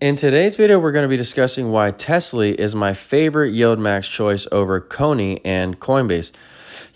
In today's video, we're going to be discussing why Tesla is my favorite YieldMax choice over Coney and Coinbase.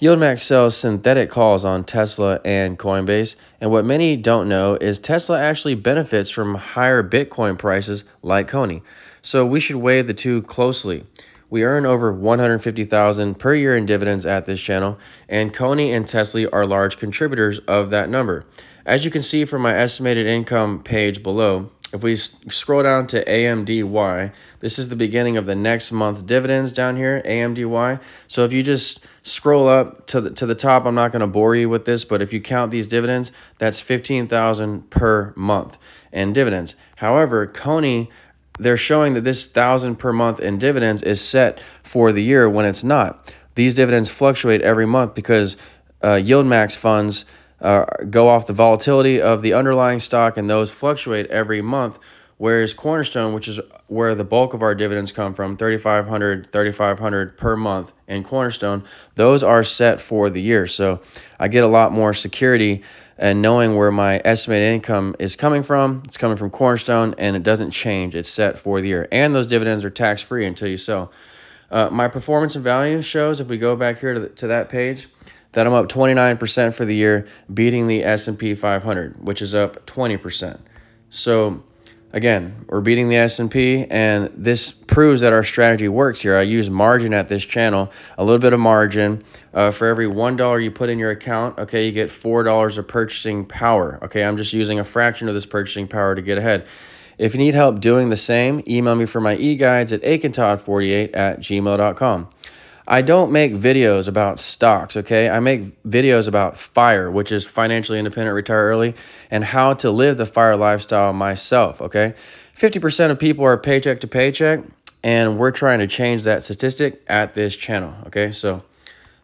YieldMax sells synthetic calls on Tesla and Coinbase, and what many don't know is Tesla actually benefits from higher Bitcoin prices like Coney. So we should weigh the two closely. We earn over 150,000 per year in dividends at this channel, and Coney and Tesla are large contributors of that number. As you can see from my estimated income page below, if we scroll down to AMDY, this is the beginning of the next month's dividends down here, AMDY. So if you just scroll up to the, to the top, I'm not going to bore you with this, but if you count these dividends, that's 15,000 per month in dividends. However, Coney, they're showing that this 1,000 per month in dividends is set for the year when it's not. These dividends fluctuate every month because uh, YieldMax funds – uh, go off the volatility of the underlying stock, and those fluctuate every month. Whereas Cornerstone, which is where the bulk of our dividends come from, 3500 3500 per month in Cornerstone, those are set for the year. So I get a lot more security and knowing where my estimated income is coming from. It's coming from Cornerstone and it doesn't change. It's set for the year. And those dividends are tax free until you sell. Uh, my performance and value shows, if we go back here to, the, to that page, that I'm up 29% for the year, beating the S&P 500, which is up 20%. So again, we're beating the S&P and this proves that our strategy works here. I use margin at this channel, a little bit of margin. Uh, for every $1 you put in your account, okay, you get $4 of purchasing power. Okay, I'm just using a fraction of this purchasing power to get ahead. If you need help doing the same, email me for my e-guides at akintodd48 at gmail.com. I don't make videos about stocks, okay? I make videos about FIRE, which is financially independent, retire early, and how to live the FIRE lifestyle myself, okay? 50% of people are paycheck to paycheck, and we're trying to change that statistic at this channel, okay? So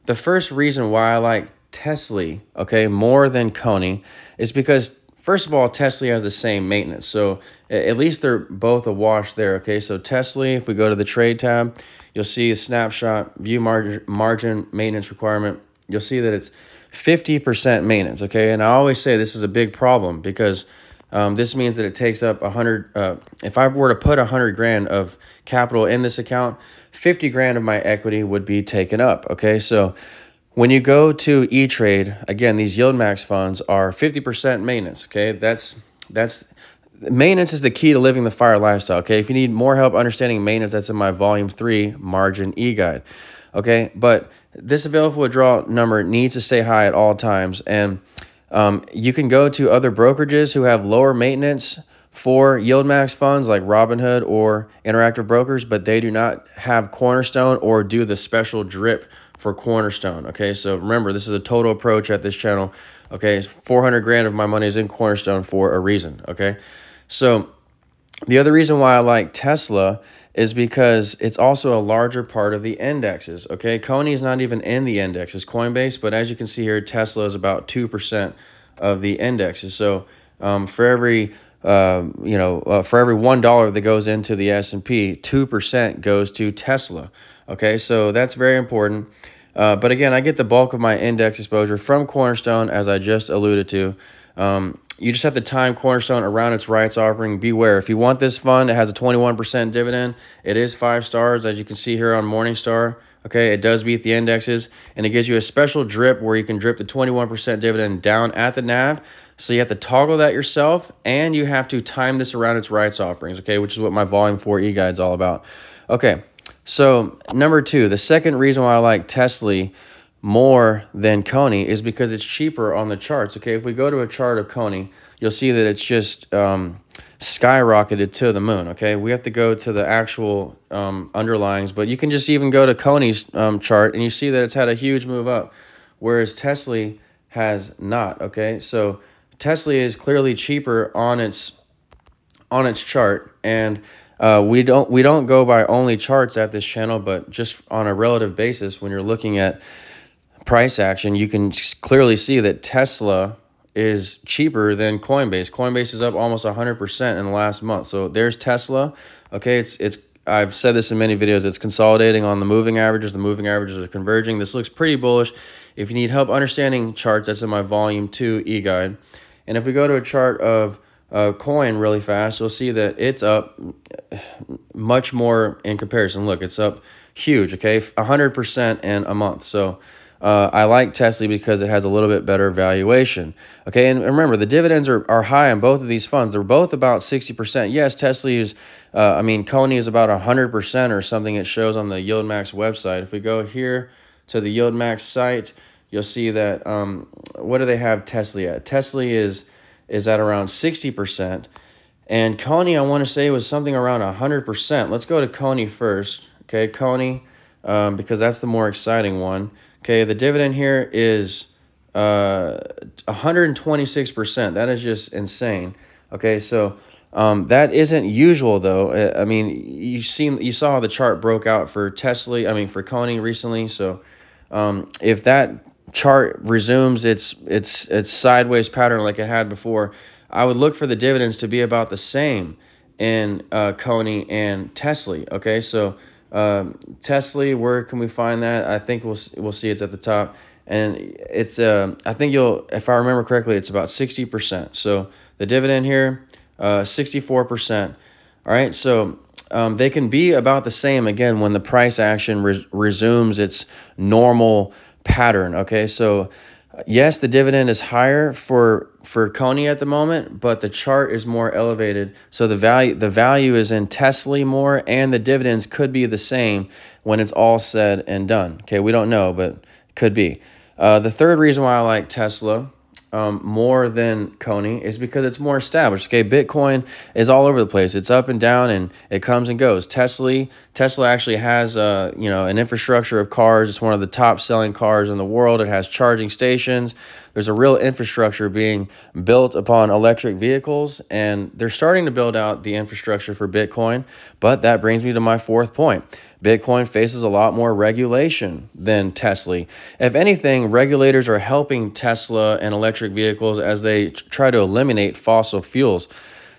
the first reason why I like Tesla, okay, more than Coney is because first of all, Tesla has the same maintenance. So at least they're both a wash there, okay? So Tesla, if we go to the trade tab, You'll see a snapshot, view margin, margin maintenance requirement. You'll see that it's 50% maintenance, okay? And I always say this is a big problem because um, this means that it takes up 100, uh, if I were to put 100 grand of capital in this account, 50 grand of my equity would be taken up, okay? So when you go to E-Trade, again, these YieldMax funds are 50% maintenance, okay? That's, that's maintenance is the key to living the fire lifestyle. Okay. If you need more help understanding maintenance, that's in my volume three margin e guide. Okay. But this available withdrawal number needs to stay high at all times. And um, you can go to other brokerages who have lower maintenance for YieldMax funds like Robinhood or Interactive Brokers, but they do not have Cornerstone or do the special drip for Cornerstone. Okay. So remember, this is a total approach at this channel. Okay. 400 grand of my money is in Cornerstone for a reason. Okay. So the other reason why I like Tesla is because it's also a larger part of the indexes. Okay, Coney is not even in the indexes, Coinbase, but as you can see here, Tesla is about 2% of the indexes. So um, for every uh, you know, uh, for every one dollar that goes into the S and P, two percent goes to Tesla. Okay, so that's very important. Uh, but again, I get the bulk of my index exposure from Cornerstone, as I just alluded to. Um, you just have to time Cornerstone around its rights offering. Beware. If you want this fund, it has a 21% dividend. It is five stars, as you can see here on Morningstar. Okay, it does beat the indexes, and it gives you a special drip where you can drip the 21% dividend down at the NAV. So you have to toggle that yourself, and you have to time this around its rights offerings, okay, which is what my Volume 4 e-guide is all about. Okay, so number two, the second reason why I like Tesla more than Coney is because it's cheaper on the charts. Okay, if we go to a chart of Coney, you'll see that it's just um, skyrocketed to the moon. Okay, we have to go to the actual um, underlyings, but you can just even go to Coney's um, chart and you see that it's had a huge move up, whereas Tesla has not. Okay, so Tesla is clearly cheaper on its on its chart and. Uh, we don't we don't go by only charts at this channel, but just on a relative basis when you're looking at price action, you can clearly see that Tesla is cheaper than Coinbase. Coinbase is up almost 100% in the last month. So there's Tesla. Okay, it's it's I've said this in many videos. It's consolidating on the moving averages. The moving averages are converging. This looks pretty bullish. If you need help understanding charts, that's in my volume 2 e-guide. And if we go to a chart of uh, coin really fast, you'll see that it's up much more in comparison. Look, it's up huge, okay? 100% in a month. So uh, I like Tesla because it has a little bit better valuation. Okay, and remember, the dividends are, are high on both of these funds. They're both about 60%. Yes, Tesla is, uh, I mean, Coney is about 100% or something it shows on the YieldMax website. If we go here to the YieldMax site, you'll see that, um, what do they have Tesla at? Tesla is, is at around 60%. And Coney, I want to say, was something around 100%. Let's go to Coney first. Okay, Coney, um, because that's the more exciting one. Okay, the dividend here is uh, 126%. That is just insane. Okay, so um, that isn't usual though. I mean, you seen you saw how the chart broke out for Tesla. I mean, for Coney recently. So um, if that chart resumes its its its sideways pattern like it had before, I would look for the dividends to be about the same in uh, Coney and Tesla. Okay, so um, Tesla, where can we find that? I think we'll we'll see it's at the top, and it's uh, I think you'll if I remember correctly, it's about sixty percent. So the dividend here, uh, sixty four percent. All right, so um, they can be about the same again when the price action res resumes its normal pattern. Okay, so yes, the dividend is higher for for Coney at the moment, but the chart is more elevated. So the value the value is in Tesla more, and the dividends could be the same when it's all said and done. Okay, we don't know, but could be. Uh, the third reason why I like Tesla um, more than Coney is because it's more established. Okay, Bitcoin is all over the place. It's up and down, and it comes and goes. Tesla, Tesla actually has uh, you know an infrastructure of cars. It's one of the top selling cars in the world. It has charging stations. There's a real infrastructure being built upon electric vehicles, and they're starting to build out the infrastructure for Bitcoin. But that brings me to my fourth point. Bitcoin faces a lot more regulation than Tesla. If anything, regulators are helping Tesla and electric vehicles as they try to eliminate fossil fuels.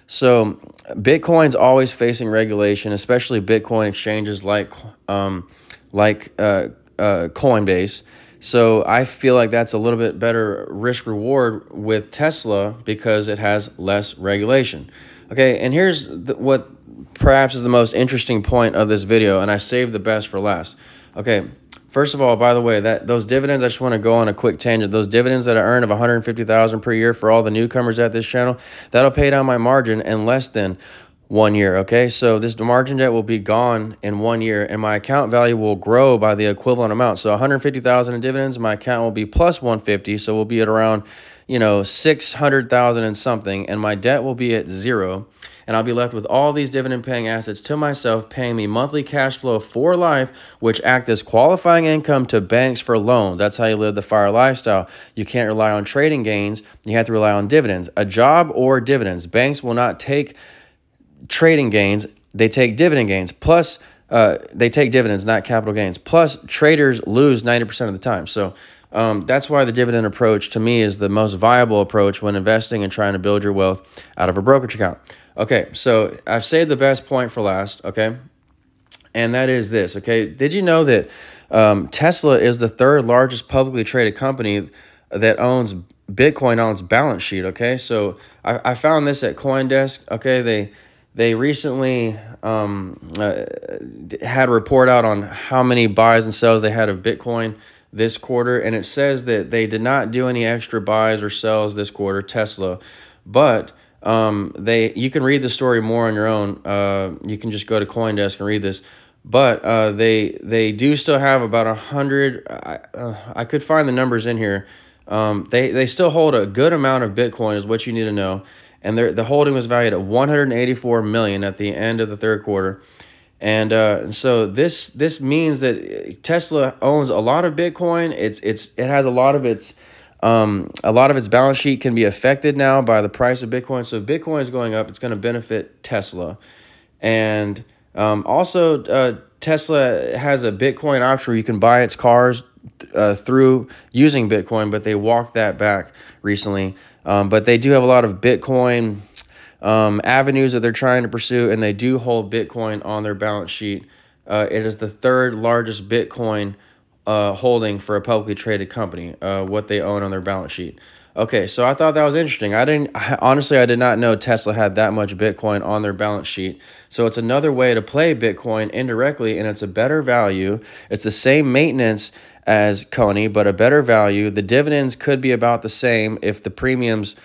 So, Bitcoin's always facing regulation, especially Bitcoin exchanges like um, like uh, uh, Coinbase. So I feel like that's a little bit better risk reward with Tesla because it has less regulation. Okay, and here's the, what perhaps is the most interesting point of this video, and I saved the best for last. Okay, first of all, by the way, that those dividends, I just want to go on a quick tangent. Those dividends that I earn of 150000 per year for all the newcomers at this channel, that'll pay down my margin in less than one year. Okay, so this margin debt will be gone in one year, and my account value will grow by the equivalent amount. So 150,000 in dividends, my account will be plus 150, so we'll be at around, you know, 600,000 and something, and my debt will be at zero, and I'll be left with all these dividend-paying assets to myself, paying me monthly cash flow for life, which act as qualifying income to banks for loans. That's how you live the fire lifestyle. You can't rely on trading gains; you have to rely on dividends, a job or dividends. Banks will not take trading gains, they take dividend gains. Plus, uh, they take dividends, not capital gains. Plus, traders lose 90% of the time. So um, that's why the dividend approach to me is the most viable approach when investing and trying to build your wealth out of a brokerage account. Okay, so I've saved the best point for last, okay? And that is this, okay? Did you know that um, Tesla is the third largest publicly traded company that owns Bitcoin on its balance sheet, okay? So I, I found this at Coindesk, okay? They they recently um, uh, had a report out on how many buys and sells they had of Bitcoin this quarter, and it says that they did not do any extra buys or sells this quarter, Tesla, but um, they you can read the story more on your own. Uh, you can just go to CoinDesk and read this, but uh, they they do still have about a hundred. I, uh, I could find the numbers in here. Um, they they still hold a good amount of Bitcoin, is what you need to know and the holding was valued at 184 million at the end of the third quarter. And uh, so this this means that Tesla owns a lot of Bitcoin. It's it's it has a lot of its um, a lot of its balance sheet can be affected now by the price of Bitcoin. So if Bitcoin is going up, it's going to benefit Tesla, and um, also uh, Tesla has a Bitcoin option where you can buy its cars uh, through using Bitcoin, but they walked that back recently. Um, but they do have a lot of Bitcoin um, avenues that they're trying to pursue, and they do hold Bitcoin on their balance sheet. Uh, it is the third largest Bitcoin uh, holding for a publicly traded company, uh, what they own on their balance sheet. Okay, so I thought that was interesting. I didn't I, honestly I did not know Tesla had that much Bitcoin on their balance sheet. So it's another way to play Bitcoin indirectly and it's a better value. It's the same maintenance as Coney, but a better value. The dividends could be about the same if the premiums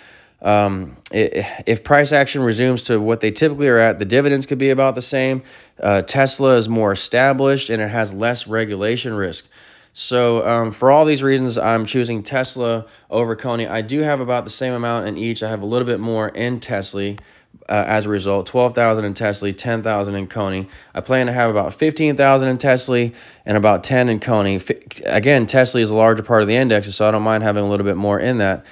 um, if price action resumes to what they typically are at, the dividends could be about the same. Uh, Tesla is more established and it has less regulation risk. So um, for all these reasons, I'm choosing Tesla over Coney. I do have about the same amount in each. I have a little bit more in Tesla uh, as a result. 12,000 in Tesla, 10,000 in Coney. I plan to have about 15,000 in Tesla and about 10 in Coney. Again, Tesla is a larger part of the index, so I don't mind having a little bit more in that.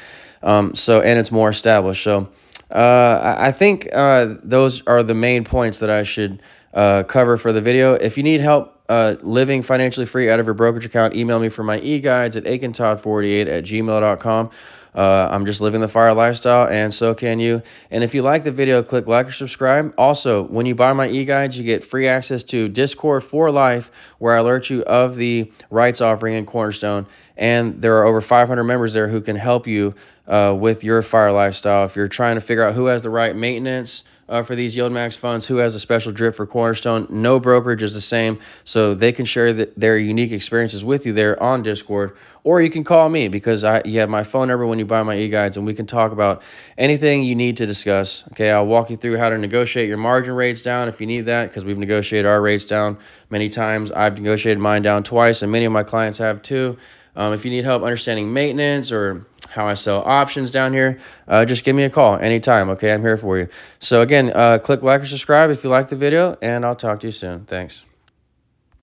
Um, so and it's more established. So uh, I think uh, those are the main points that I should uh, cover for the video. If you need help uh, living financially free out of your brokerage account, email me for my e-guides at akintodd48 at gmail.com. Uh, I'm just living the fire lifestyle, and so can you. And if you like the video, click like or subscribe. Also, when you buy my e-guides, you get free access to Discord for life, where I alert you of the rights offering in Cornerstone. And there are over 500 members there who can help you uh, with your fire lifestyle. If you're trying to figure out who has the right maintenance, uh, for these YieldMax funds, who has a special drip for Cornerstone. No brokerage is the same, so they can share the, their unique experiences with you there on Discord. Or you can call me because I you have my phone number when you buy my e-guides, and we can talk about anything you need to discuss. Okay, I'll walk you through how to negotiate your margin rates down if you need that, because we've negotiated our rates down many times. I've negotiated mine down twice, and many of my clients have too. Um, if you need help understanding maintenance or how I sell options down here, uh, just give me a call anytime. Okay, I'm here for you. So again, uh, click like or subscribe if you like the video, and I'll talk to you soon. Thanks.